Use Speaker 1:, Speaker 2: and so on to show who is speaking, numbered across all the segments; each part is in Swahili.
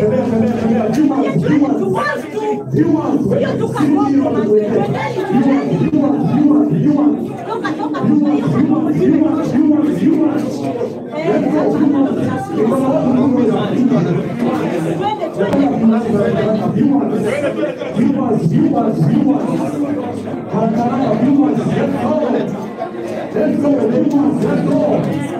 Speaker 1: tembea tembea tembea juma juma juma juma hiyo toka moto juma juma juma toka toka juma juma juma juma juma Let's go, let's go, let's go.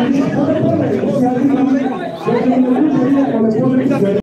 Speaker 1: どうも。